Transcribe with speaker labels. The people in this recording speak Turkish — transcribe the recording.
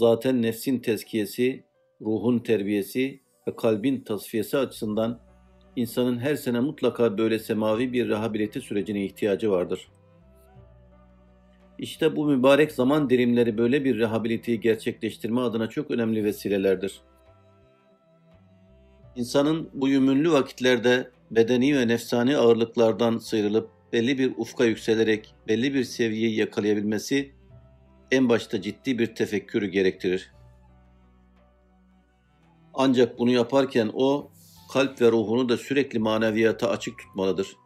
Speaker 1: zaten nefsin tezkiyesi, ruhun terbiyesi ve kalbin tasfiyesi açısından insanın her sene mutlaka böyle semavi bir rehabilite sürecine ihtiyacı vardır. İşte bu mübarek zaman dilimleri böyle bir rehabiliteyi gerçekleştirme adına çok önemli vesilelerdir. İnsanın bu yümünlü vakitlerde bedeni ve nefsani ağırlıklardan sıyrılıp belli bir ufka yükselerek belli bir seviyeyi yakalayabilmesi en başta ciddi bir tefekkürü gerektirir. Ancak bunu yaparken o kalp ve ruhunu da sürekli maneviyata açık tutmalıdır.